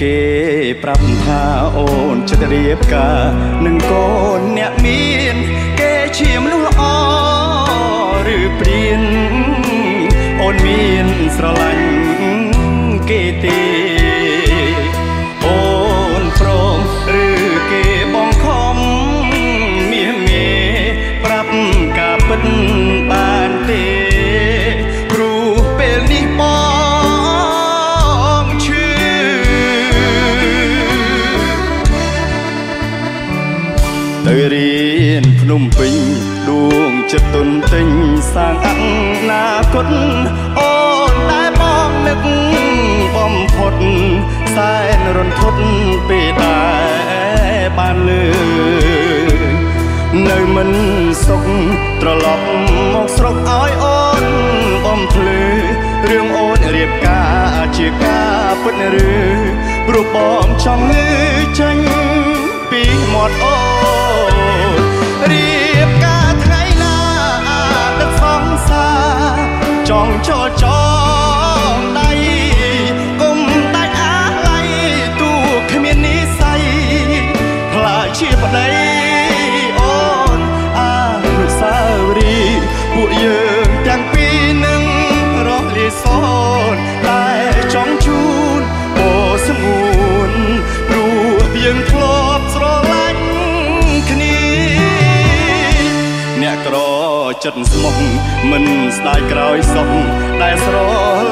គេប្រាប់ថាអូនចិត្តរៀបការនឹងកូនអ្នកមាន គេជាមនុស្សល្អឬព្រៀនអូនមានស្រឡាញ់ ចិត្តទុនទិញសាងអនាគតអូនតែបងនឹកបំផុតសែនរន្ធត់ពេលដែលបានលើនៅមិនសុខត្រឡប់មកស្រុកឲ្យអូនបំភ្លឺរឿងអូនរៀបការជាការពិតឬព្រោះបងចង់ងើចេញពីមាត់អូនរៀបការថ្ងៃណាដឹ កសង្សា ចិត្តស្មោះមិនស្ដាយក្រោយសុខដែលស្រ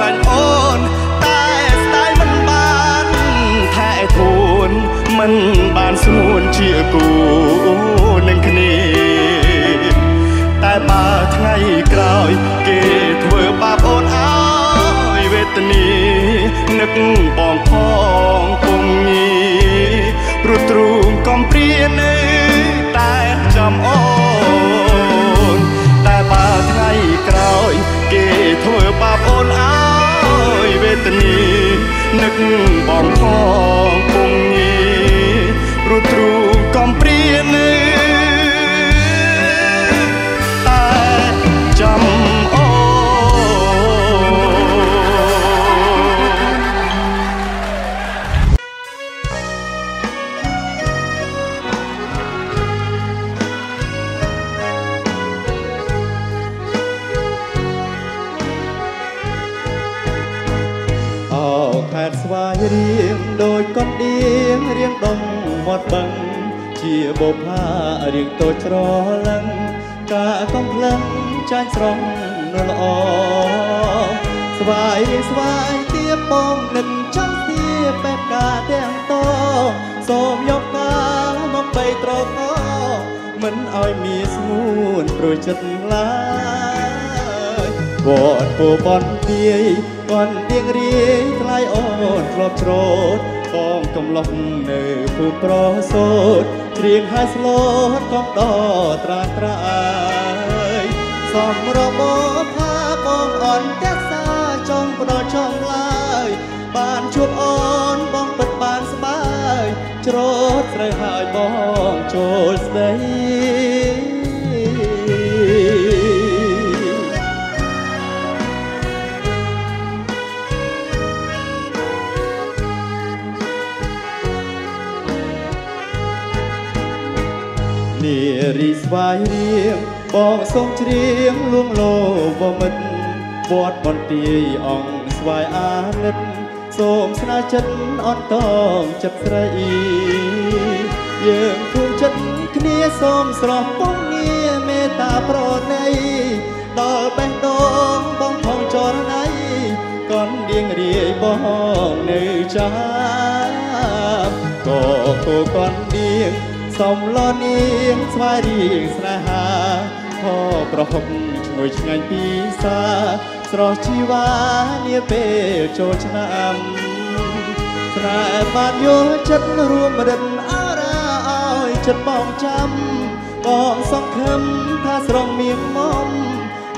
ឡាញ់អូន តែស្ដាយមិនបានថែធួនមិនបានស្ងួនជាគូនឹងគ្នាតែបើថ្ងៃក្រោយ គេធ្វើបាបអូនឲ្យវេទនានឹកបងផងពុំងាព្រោះទ្រូងកំព្រានៅតែចាំអូន នឹ នទៀងរាយថ្លៃអូនធ្លាប់ច្រូតបងកំឡុះនៅពូប្រសូតច្រៀងហើយស្លូតកំដត្រាត្រាយសំរបបផាបងអន់តែសាចង់បដចង់ឡើយបានជួបអូនបងពិតបានស្បាយច្រូតស្រូវហើយបងចូលស្ដី នារីស្វាយរៀងបងសូមច្រៀងលួងលោវមិត្តវត្តបន្ទាយអង្គស្វាយអាណិតសូមស្នេហ៍ចិត្តអត់តងចិត្តស្រី យើងភូមិចិត្តគ្នាសូមស្រស់ពងងារមេត្តាប្រណីដល់បេះដូងបងផងចរណៃកនដៀងរាយបងនៅចាំក៏គោកនដៀង សំឡនាងស្វាយរៀងស្នេហាខប្រហុកឈ្ងុយឆ្ងាញ់ពីសាស្រស់ជីវ៉ានាពេលចូលឆ្នាំស្នេហ៍បានយល់ចិត្តរួមរិទ្ធអរាឲ្យចិត្តបងចាំបងសង្ឃឹមថាស្រងមៀងមុំ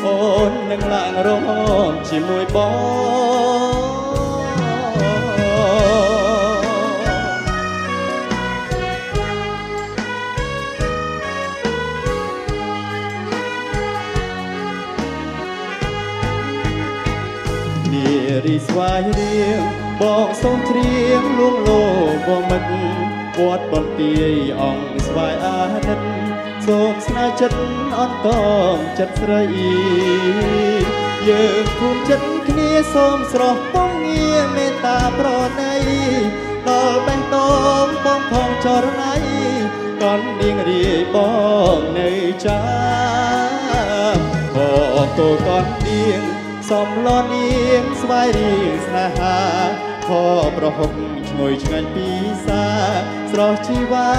អូននឹងឡើងរមជាមួយបង រីស្វាយរៀងបងសូមច្រៀងលួងលោបងមិនវត្តបន្ទាយអង្គស្វាយអាណិតសូមស្នេហ៍ចិត្តអន្តមចិត្តស្រីយើងគុំចិត្តគ្នាសូមស្រស់ពងងារមេត្តាប្រណីដល់បេះដូងបងផងចរណៃកនឌៀងរាយបងនៅចាបកូកនឌៀង សំឡនអៀងស្វាយរៀងស្នេហាខប្រហុកឈ្ងុយឆ្ងាញ់ពីសា ស្រស់ជីវ៉ា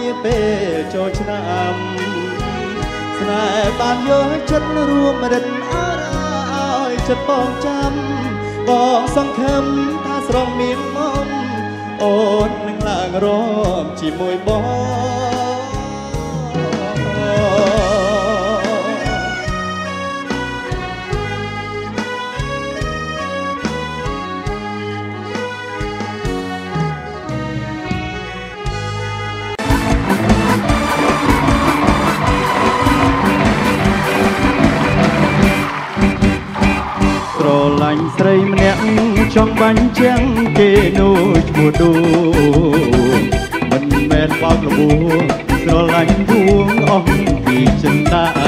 នាពេលចូលឆ្នាំស្នេហ៍បានយកចិត្តរួមរិទ្ធអរឲ្យចិត្តបងចាំបងសង្ឃឹមថាស្រងមានមុំអូននឹងឡើងរំជាមួយបង លាញ់ស្រីម្នាក់ចង់បាញ់ជាងគេនោះឈ្មោះឌូមិនមែនបោកលបួស្រលាញ់ពួងអស់ពីចិន្តា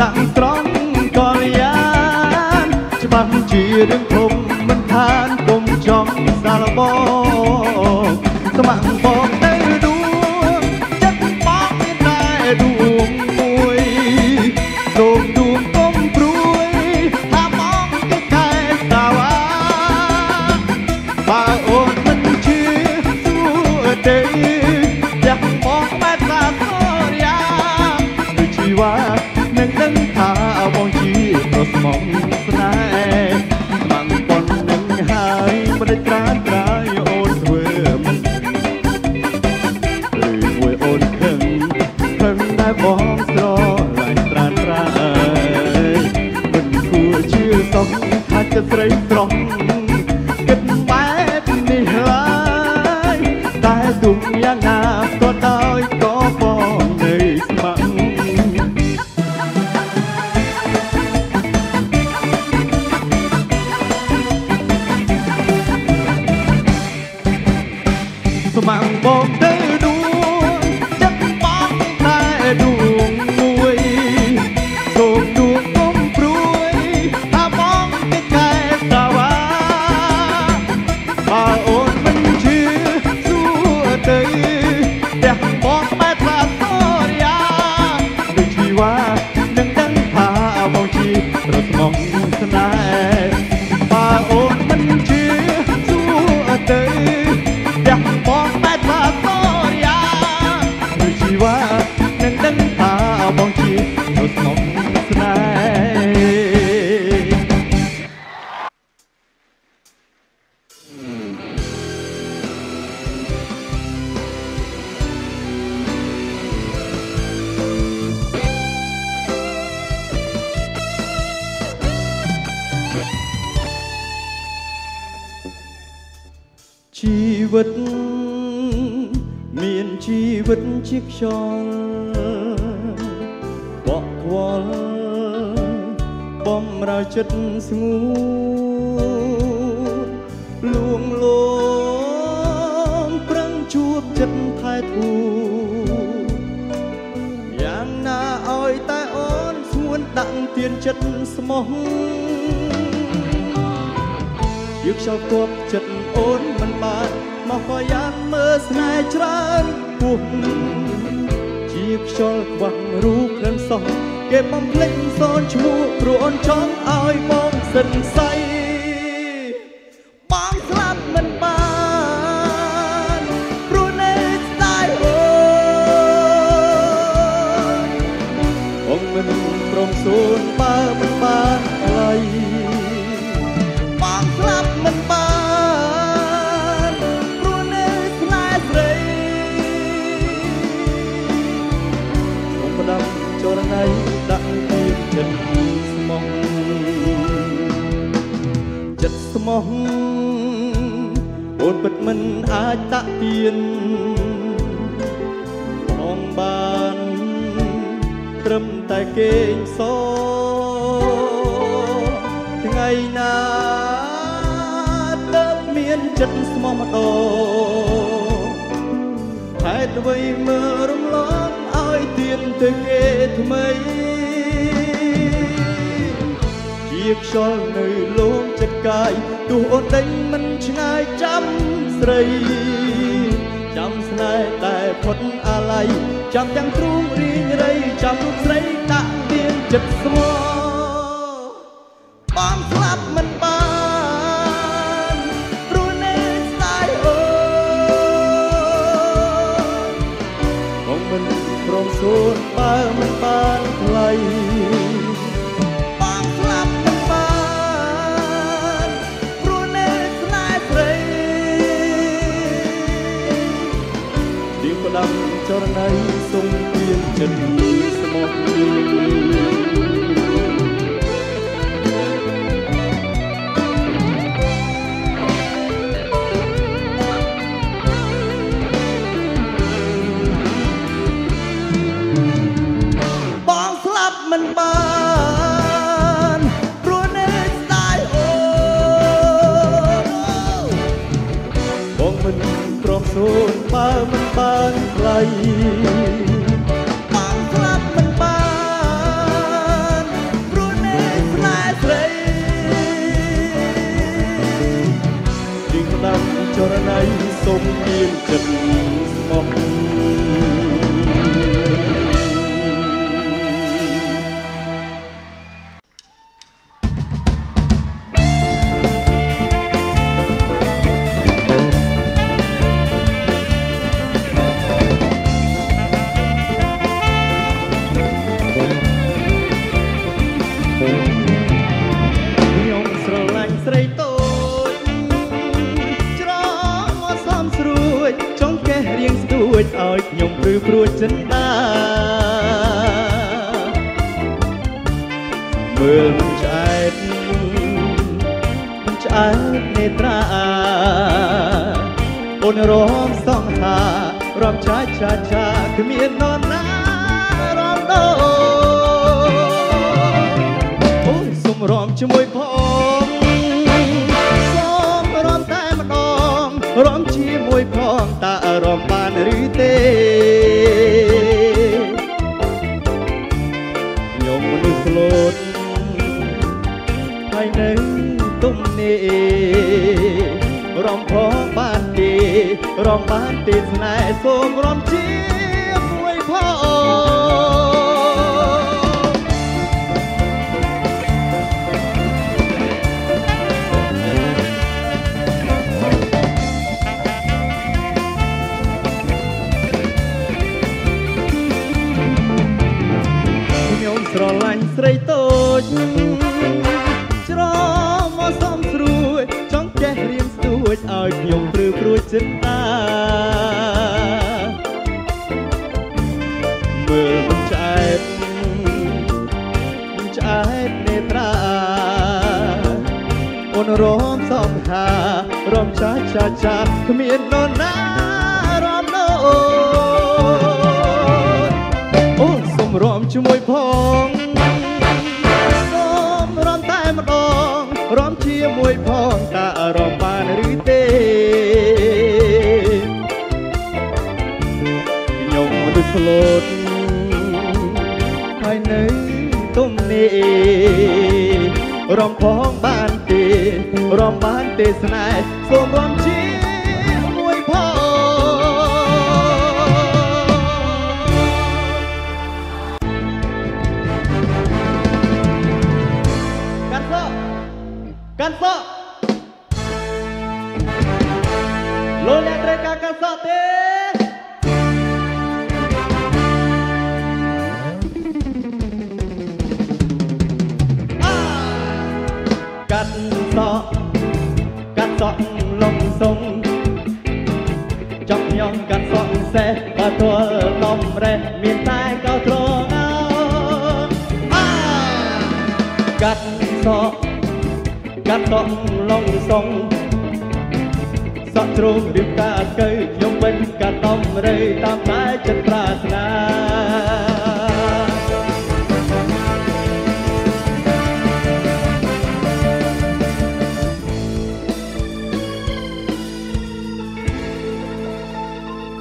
ដាក់ត្រង់កលយានច្បាស់ជារឿងធំមិនខានគុំចង់សាលបង ទៀនចិត្តស្មោះយកខ្យល់គប់ចិត្តអូនមិនបានមកក៏យ៉ាងមើលស្នេហ៍ច្រើនពោះជាខ្យល់ខ្វះរូបក្លិនសោះគេបំភ្លេចសូនឈ្មោះព្រោះអូនចង់ឲ្យបងសិនស័យ ណាទៅមានចិត្តស្មោះម្ដងហេតុអ្វីមើលរំលងឲ្យទៀនទៅគេថ្មីជាខ្យល់នៅលងចិត្តកាយទោះអូនដេញមិនឆ្ងាយចាំស្រីចាំស្នេហ៍តែផុតអាល័យចាំទាំងទ្រូងរីងរៃចាំរូបស្រីដាក់ទៀនចិត្តស្មោះ មិនបានព្រោះនៅស្ដាយអូនបងមិនព្រមសួរបើមិនបានថ្លៃ រំឆាឆាឆាគ្មាននរណារំដោអូយសុំរំជាមួយផងសុំរំតែម្ដងរំជាមួយផងតើរំបានឬទេខ្ញុំមនុស្សស្លូតហើយនៅទុំនេះរំផងបានទេ រំបានទេស្នេហ៍សូមរំជាមួយផង ឲ្យខ្ញុំព្រឺព្រួចចិត្តតាមើលមិនឆ្អែតមិនឆ្អែតនេត្រាអូនរំសំហារំឆាឆាឆាគ្មាននរណារំណូអូសុំរំជាមួយផងសូមរំតែម្ដងរំជាមួយផងតើរំបានឬ លូតហើយនៅទុំនេះរំផងបានទេរំបានទេស្នេហ៍សូមរំ សក់កាត់សក់ឡងសុងសក់ជ្រងរៀបការអត់កើខ្ញុំវិញកាត់ដំរីតាមតែចិត្តប្រាថ្នា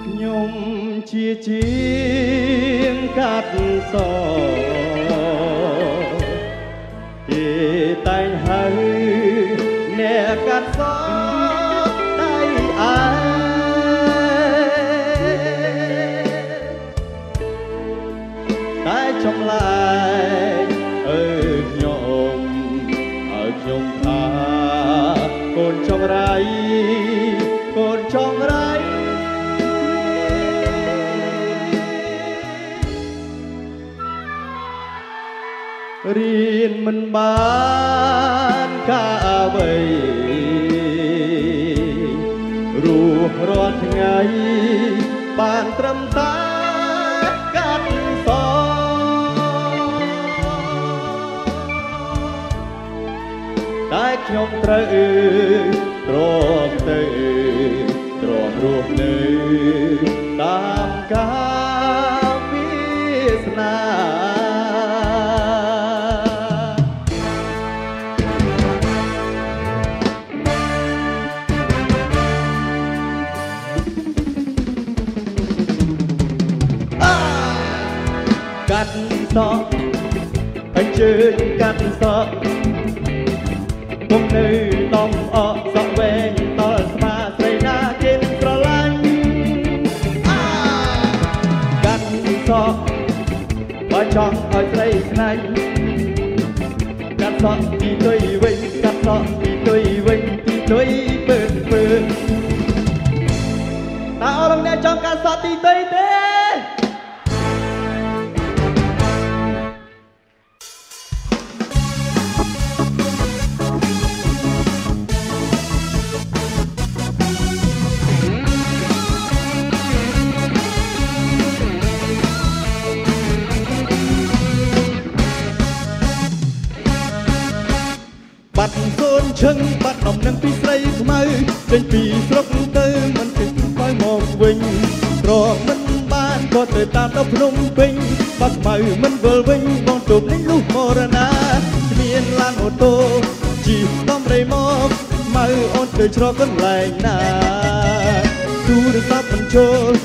ខ្ញុំជាជាងកាត់សគេ មិនបានការអ្វីរស់រាល់ថ្ងៃបានត្រឹមតែកាត់សតែខ្ញុំត្រូវទ្រាំទៅទ្រាំរស់នៅតាមការវាសនា ជើញកាត់សក់ពុំនៅតំអកសក់វែងតល់ស្មាស្រីណាគេនឹងស្រឡាញ់អាកាត់សក់បើចង់ឲ្យស្រីខ្លាញ់កាត់សក់ទីទុយវិញកាត់សក់ទីទុយវិញទីទុយពើពើតើអរលោកអ្នកចង់កាត់សក់ទីទុ ក៏ទៅតាមដល់ភ្នំពេញបាត់ខ្មៅមិនវិលវិញបងជប់លេងលុះមរណាគ្មានឡានអូតូជីតំរៃមកម៉ៅអូនទៅច្រកកន្លែងណាទូរស័ព្ទមិនចូលជ្រួល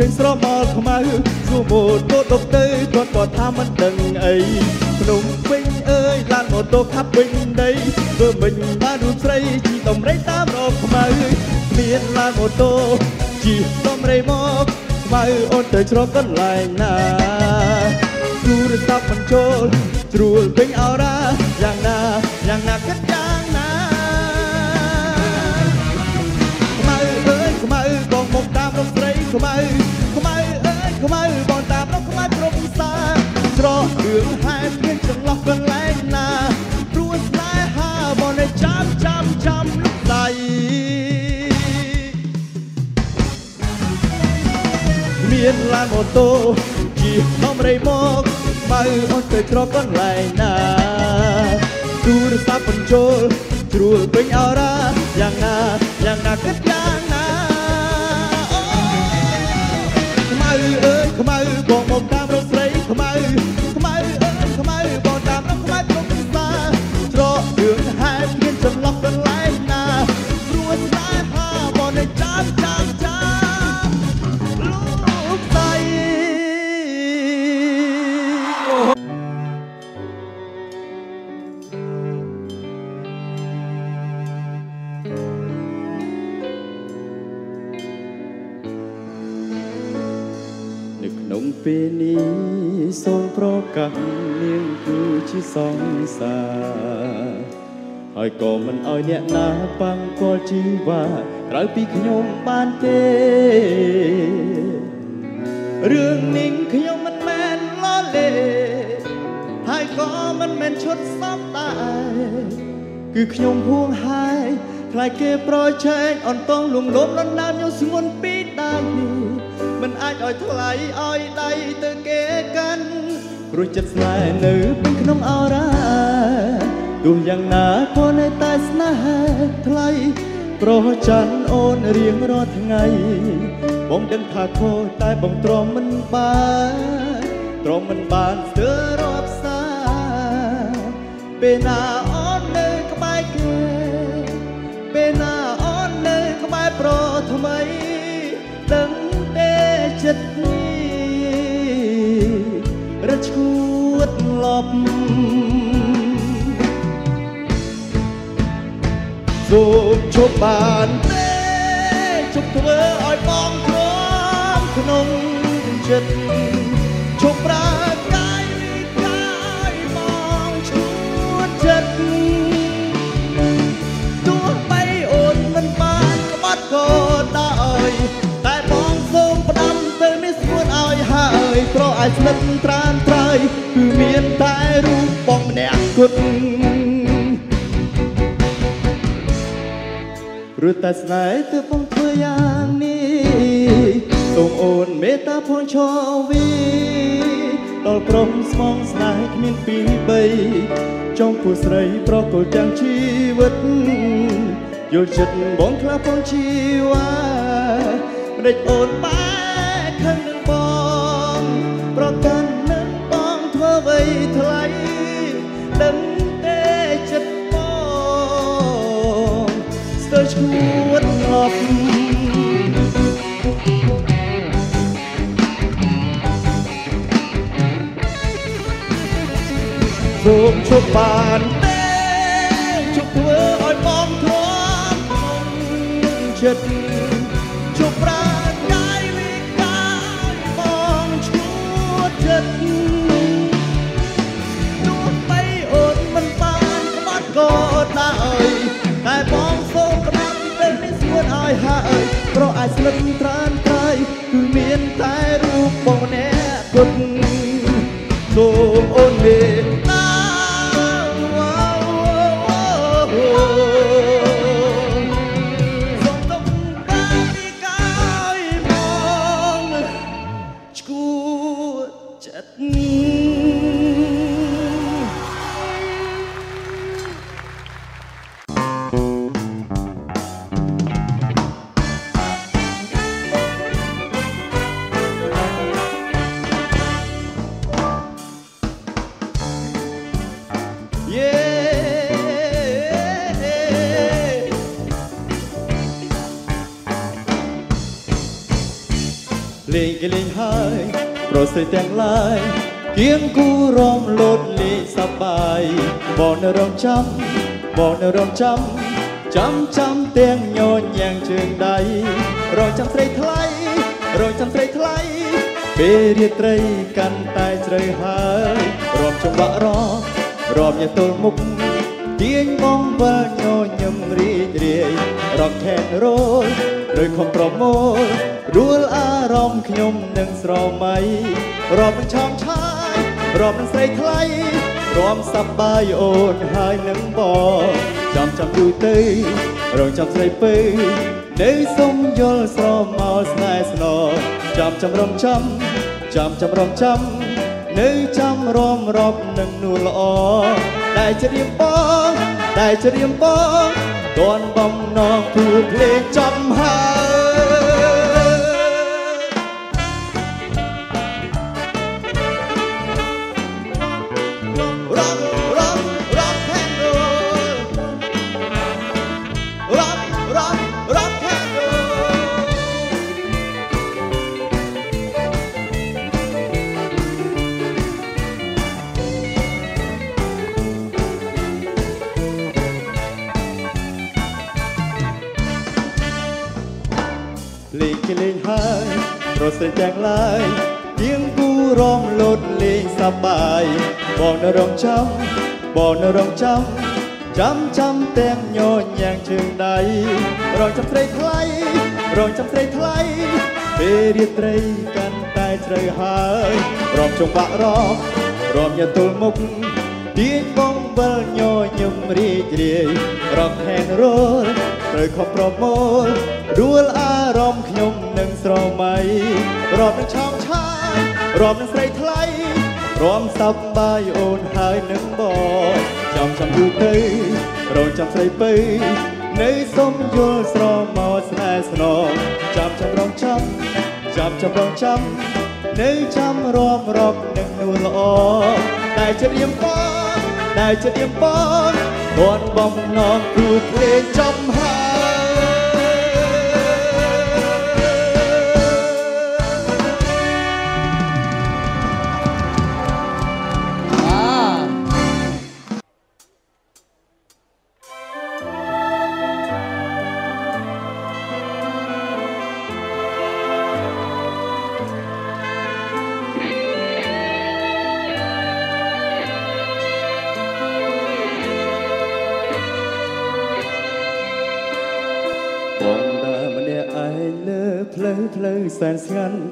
ឃើញស្រមល់ខ្មៅសួរម៉ូតូដប់ទៅគាត់ក៏ថាមិនដឹងអីភ្នំពេញអើយឡានម៉ូតូខាប់វិញដីធ្វើមិនបានរូបស្រីជីដំរីតាមរកខ្មៅមានឡានម៉ូតូជីដំរីមក ខ្មៅអូនទៅច្រកកន្លែងណាទូរស័ព្ទមិនចូលជ្រួលពេញអរ៉ាយ៉ាងណាយ៉ាងណាគិតយ៉ាងណាខ្មៅអើយខ្មៅបងមកតាមរកស្រីខ្មៅខ្មៅអើយខ្មៅបងតាមរកខ្មៅគ្រប់សាច្រករឿងហេតុមានចន្លោះកន្មានឡានម៉ូតូជាដំរីមកបើអូនទៅច្រកកន្លែងណាទូរស័ព្ទបញ្ចូលជ្រួលពេញអរ៉ាយ៉ាងណាយ៉ាងណាគិត ពេលនេះសូមប្រកាសនាងគឺជាសង្សារហើយក៏មិនអោយអ្នកណាបាំងគាល់ជីវ៉ាក្រៅពីខ្ញុំបានទេរឿងនេះខ្ញុំមិនមែនលលេហើយក៏មិនមែនឈុតសំដែរគឺខ្ញុំហួងហើយខ្លាចគេប្រជែងអន្តងលំលំលំដើមយកស្ងួនពីដៃមិន អាចឲ្យថ្លៃឲ្យដៃទៅគេកាន់ព្រោះចិត្តស្នេហ៍នៅពីក្នុងអរ៉ាទោះយ៉ាងណាក៏នៅតែស្នេហ៍ថ្លៃប្រច័នអូនរៀងរាល់ថ្ងៃ បងដឹងថាខុសតែបងទ្រាំមិនបានទ្រាំមិនបានស្ទើររាប់សាពេលណាអូននៅក្បែរគេពេលណាអូននៅក្បែរប្រថ្មីដឹងទេ ចិត្តនេះរត់ឈួតលប់សូមជប់បានទេជប់ធ្វើឲ្យបងទ្រាំក្នុងចិត្តជប់ប្រា ឲ្យស្និទ្ធត្រានត្រើយគឺមានតែរូបបងម្នាក់គត់ព្រោះតែស្នេហ៍ទើបបងធ្វើយ៉ាងនេះសូមអូនមេត្តាផងឈរវីដល់ព្រមស្មងស្នេហ៍គ្មានពីរបីចង់ពួកស្រីប្រកុលទាំងជីវិតយល់ចិត្តបងខ្លះផងជីវ៉ាម្ដេចអូនបែក សូមជប់បានទេជប់ធ្វើឲ្យបងទ្រាំក្នុងចិត្ត ប្រអាចស្លឹកត្រានត្រៃគឺមានតែរូបបងម្នាក់ លេងគេលេងហើយប្រសិទ្ធទាំងឡាយគៀងគូរំលោតលេងសប្បាយបងនៅរងចាំបងនៅរងចាំចាំចាំទាំងញញយ៉ាងជើងដៃរងចាំស្រីថ្លៃរងចាំស្រីថ្លៃពេលរាត្រីកាន់តែជ្រៅហើយរំចង្វាក់រំរំញាទល់មុខទៀងបងវិលញញឹមរីករាយរំខែនរលដោយខំប្រមូល រួលអារម្មណ៍ខ្ញុំនឹងស្រមៃរំនឹងឆោមឆាយរំនឹងស្រីថ្លៃរំសប្បាយអូនហើយនឹងបងចាំចាំយូរទៅរងចាំស្រីពើនៅសុំយល់ស្រមោលស្នេហ៍ស្នងចាំចាំរំចាំចាំចាំរំចាំនៅចាំរំរាប់នឹងនួនល្អដែលច្រៀងបងដែលច្រៀងបងតនបំណងគូភ្លេងចំហើយ ចាំបងនៅរងចាំចាំចាំទាំងញញយ៉ាងជើងដៃរងចាំស្រីថ្លៃរងចាំស្រីថ្លៃពេលរាត្រីកាន់តែជ្រៅហើយរំជុំបាក់រំរំញទល់មុខទៀងបងវិលញញឹមរីករាយរកហែនរលត្រូវខំប្រមូលដួលអារម្មណ៍ខ្ញុំនឹងស្រមៃរំនឹងឆោមឆាយរំនឹងស្រីថ្លៃ រំសប្បាយអូនហើយនឹងបងចាំចាំយូរទៅរងចាំស្រីពៅនៅសុំយល់ស្រមកស្នេហ៍ស្នងចាំចាំរងចាំចាំចាំរងចាំនៅចាំរំរកនឹងនួនល្អតែចិត្តរៀមបងតែចិត្តរៀមបងបនបំណងគូភ្លេងចំហើយ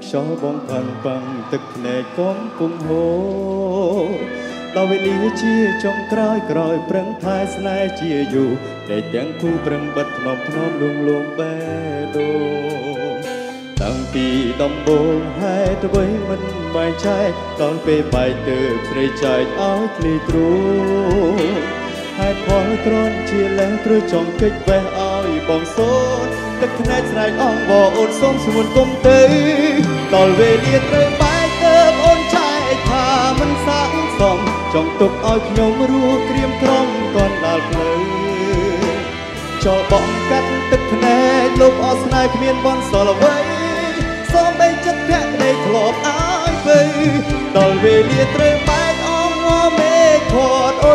ខ្យល់បងផាន់ប៉ាំងទឹកភ្នែកកំពុងហូរដល់វេលាជាចុងក្រោយក្រោយប្រឹងថែស្នេហ៍ជាយូរតែទាំងគូប្រឹងបិទធ្នមធ្នមលួងលួងបែដូងតាំងពីដំបូងហេតុអ្វីមិនបែងចែកដល់ពេលបែកទើបស្រីចែកឲ្យធ្លីទ្រូង ហេតុផលគ្រាន់ជាលែងព្រោះចង់គេចបេះឲ្យបងសូនទឹកភ្នែកស្រែកអងបអូនសូមស្មួនគុំទៅដល់វេលាត្រូវបែកទៅអូនចែកថាមិនសាក់សមចង់ទុកឲ្យខ្ញុំរស់ក្រៀមក្រំកនដល់ផ្លូវចូលបងកាត់ទឹកភ្នែកលោកអស្នេហ៍គ្មានបនសល់អ្វីសូមបីចិត្តភក្តីធ្លាប់ឲ្យទៅដល់វេលាត្រូវបែកអងងមេឃ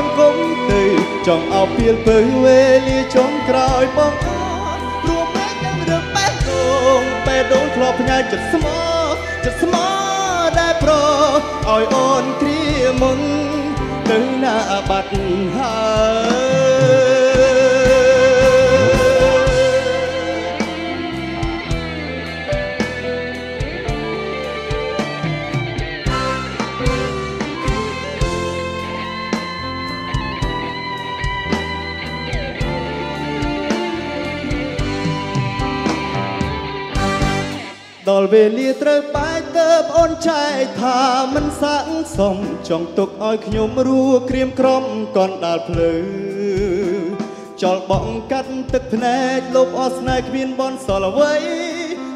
ត់អូនគុំទៅចង់ឲ្យពៀលពើវេលាចុងក្រោយបងអត់រួមមែននឹងរឿងបែកដូងបែកដូងធ្លាប់ផ្ញើចិត្តស្មោះចិត្តស្មោះដែលប្រឲ្យអូនគ្រាមុនទៅណាបាត់ហើយ ដល់វេលាត្រូវបែកទៅបអូនចែកថាមិនសាក់សមចង់ទុកឲ្យខ្ញុំរស់ក្រៀមក្រំកនដាល់ភ្លឺចលបងកាត់ទឹកភ្នែកលុបអស្នេហ៍គ្មានបនសល់អ្វី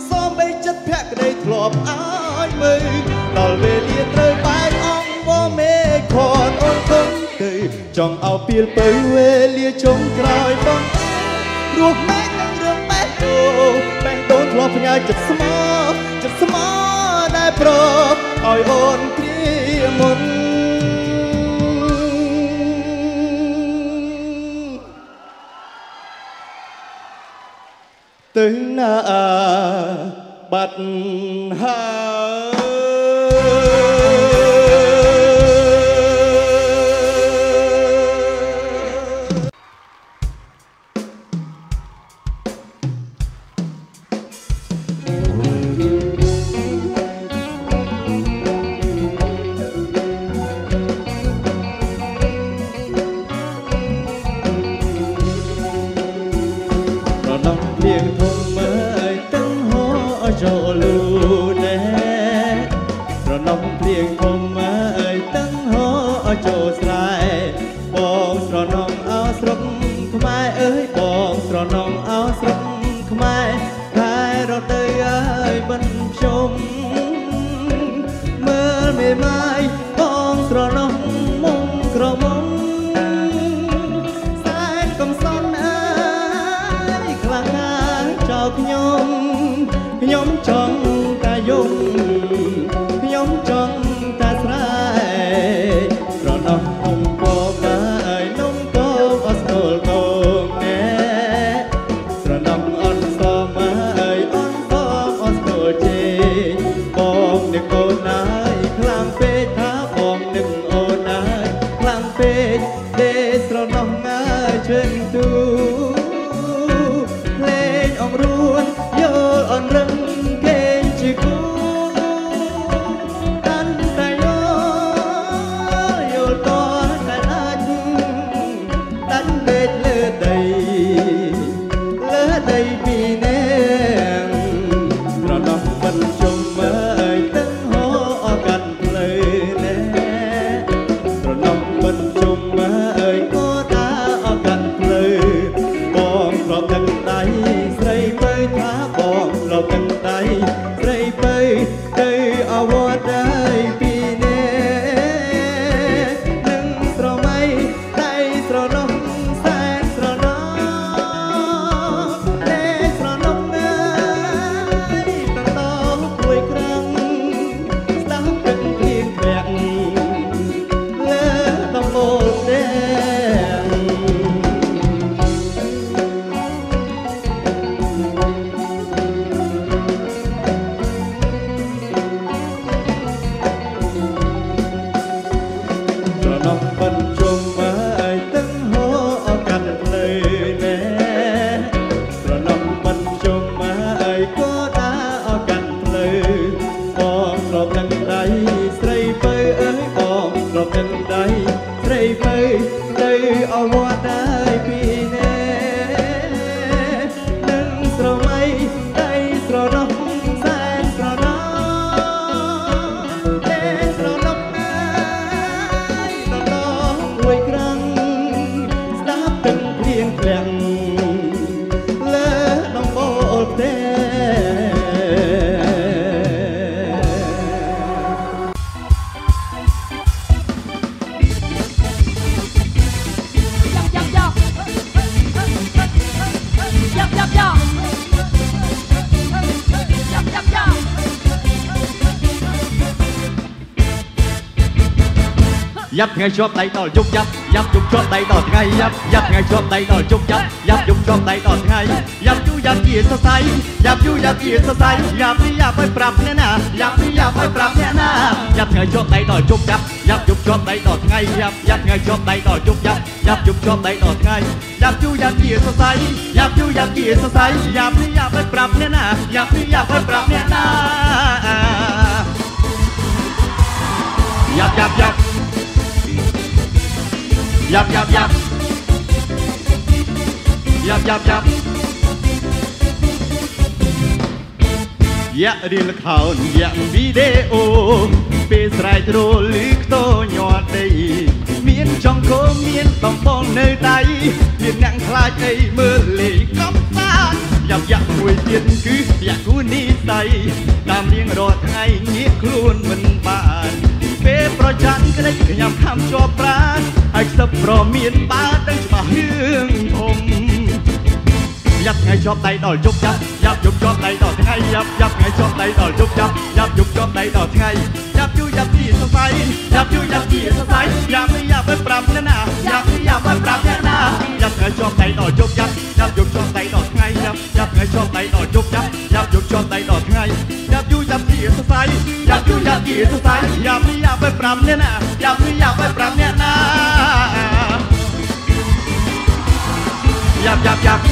សំបីចិត្តភក្តីធ្លាប់ឲ្យមើលដល់វេលាត្រូវបែកអងវមេខនអូនគុំទៅចង់ឲ្យពៀលពៅវេលាចុងក្រោយបងរស់មែកនឹងរឿងបេះដូង បេះដូងធ្លាប់ផ្ញើចិត្តស្មោះចិត្តស្មោះដែលប្រឲ្យអូនគ្រាមុនទៅណាបាត់ហើយ ដី អវត្ថ្ងៃជាប់ដៃដល់ជប់យ៉ាប់យ៉ាប់ជប់ជាប់ដៃដល់ថ្ងៃយ៉ាប់យ៉ាប់ថ្ងៃជាប់ដៃដល់ជប់យ៉ាប់យ៉ាប់ជប់ជាប់ដៃដល់ថ្ងៃយ៉ាប់យូយ៉ាប់ជាសរសៃយ៉ាប់យូយ៉ាប់ជាសរសៃយ៉ាប់នេះយ៉ាប់ឲ្យប្រាប់អ្នកណាយ៉ាប់នេះយ៉ាប់ឲ្យប្រាប់អ្នកណាយ៉ាប់ថ្ងៃជាប់ដៃដល់ជប់យ៉ាប់យ៉ាប់ជប់ជាប់ដៃដល់ថ្ងៃយ៉ាប់យ៉ាប់ថ្ងៃជាប់ដៃដល់ជប់យ៉ាប់យ៉ាប់ជប់ជាប់ដៃដល់ថ្ងៃយ៉ាប់យូយ៉ាប់ជាសរសៃយ៉ាប់យូយ៉ាប់ជាសរសៃយ៉ាប់នេះយ៉ាប់ឲ្យប្រាប់អ្នកណាយ៉ាប់នេះយ៉ាប់ឲ្យប្រាប់អ្នកណាយ៉ាប់យ៉ាប់យ៉ាប់ Yap yap yap Yap yap yap យ៉ាក់រៀលខោនយ៉ាក់វីដេអូពេលស្រែករលឺខ្ទោញាត់ដីមានចង្គោមានតំបងនៅដៃមានអ្នកខ្លាចអីមើលលេងកំសាន្តយ៉ាប់យ៉ាក់មួយទៀតគឺយ៉ាក់គូនីស័យតាមរៀងរាល់ថ្ងៃងាកខ្លួនមិនបាន ពេលប្រច័នក្តីខ្ញុំខំជាប់ប្រាណហើយខ្សឹបប្រមានបើដឹងច្បាស់រឿងធំយ៉ាប់ថ្ងៃជាប់ដៃដល់យប់យ៉ាប់យ៉ាប់យប់ជាប់ដៃដល់ថ្ងៃយ៉ាប់យ៉ាប់ថ្ងៃជាប់ដៃដល់យប់យ៉ាប់យ៉ាប់យប់ជាប់ដៃដល់ថ្ងៃយ៉ាប់យូរយ៉ាប់ជាសរសៃយ៉ាប់យូរយ៉ាប់ជាសរសៃយ៉ាប់នេះយ៉ាប់ឲ្យប្រាប់អ្នកណាយ៉ាប់នេះយ៉ាប់ឲ្យប្រាប់អ្នកណាយ៉ាប់ថ្ងៃជាប់ដៃដល់យប់យ៉ាប់យ៉ាប់យប់ជាប់ដៃដល់ថ្ងៃយ៉ាប់យ៉ាប់ថ្ងៃជាប់ដៃដល់យប់យ៉ាប់យ៉ាប់យប់ជាប់ដៃដល់ថ្ងៃយ៉ាប់យូរ យ៉ាប់ជាសរសៃយ៉ាប់យូរយ៉ាប់ជាសរសៃយ៉ាប់នេះយ៉ាប់ឲ្យប្រាប់អ្នកណាយ៉ាប់នេះយ៉ាប់ឲ្យប្រាប់អ្នកណាយ៉ាប់យ៉ាប់យ៉ាប់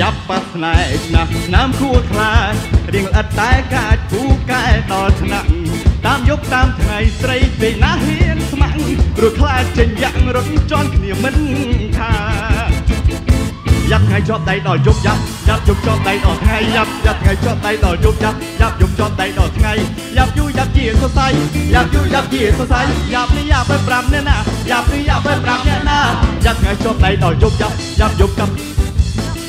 យ៉ាប់ប៉ះស្នែកណាស់ស្នាមខួរខ្លាចរៀងល្អិតតែកាចគូកែដល់ថ្នាក់តាមយប់តាមថ្ងៃស្រីពេកណាហ៊ានស្មាក់ព្រោះខ្លាចចេញយ៉ាងរត់ជន់គ្នាមិនខា យ៉ាប់ថ្ងៃជាប់ដៃដល់យប់យ៉ាប់យ៉ាប់យប់ជាប់ដៃដល់ថ្ងៃយ៉ាប់យ៉ាប់ថ្ងៃជាប់ដៃដល់យប់យ៉ាប់យ៉ាប់យប់ជាប់ដៃដល់ថ្ងៃយ៉ាប់យូរយ៉ាប់ជាសរសៃយ៉ាប់យូរយ៉ាប់ជាសរសៃយ៉ាប់នេះយ៉ាប់ឲ្យប្រាប់អ្នកណាយ៉ាប់នេះយ៉ាប់ឲ្យប្រាប់អ្នកណាយ៉ាប់ថ្ងៃជាប់ដៃដល់យប់យ៉ាប់យ៉ាប់យប់ចាប់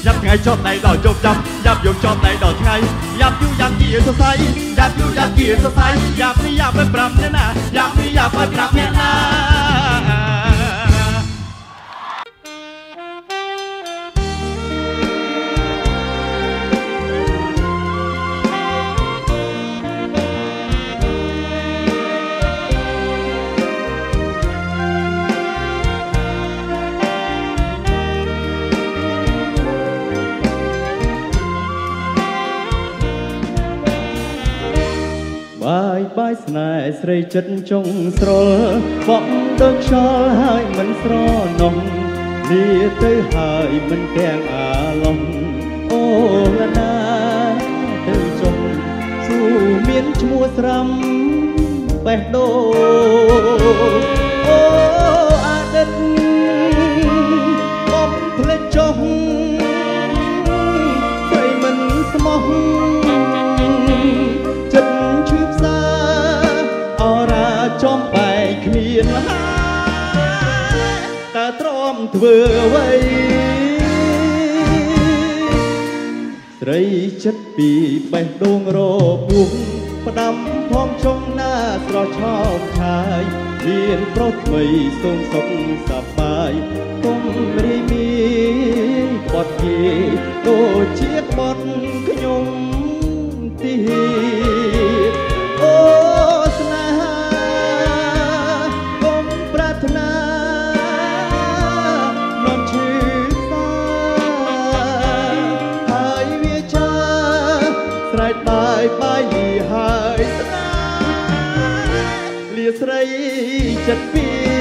យ៉ាប់ថ្ងៃជាប់ដៃដល់ជប់យ៉ាប់យ៉ាប់យប់ជាប់ដៃដល់ថ្ងៃយ៉ាប់យូរយ៉ាប់ជាសរសៃយ៉ាប់យូរយ៉ាប់ជាសរសៃយ៉ាប់នេះយ៉ាប់ឲ្យប្រាប់អ្នកណាយ៉ាប់នេះយ៉ាប់ឲ្យប្រាប់អ្នកណា បាយបាយបាយស្នេហ៍ស្រីចិត្តចុងស្រលបក់ដូចខ្យល់ហើយមិនស្រណុំលាទៅហើយមិនទាំងអាឡុំអូលណាទៅចុងស៊ូមានឈ្មោះស្រាំបេះដូងអូអតីតបំភ្លេចចុះស្ធ្វើអ្វីស្រីចិត្តពីបេះដូងរពុះផ្ដាំផងចុងណាស្រស់ឆោមឆាយមានប្រុសថ្មីសូមសុខសប្បាយគុំរីមានបត់ជាដូចជាបត់ខ្រីចិត្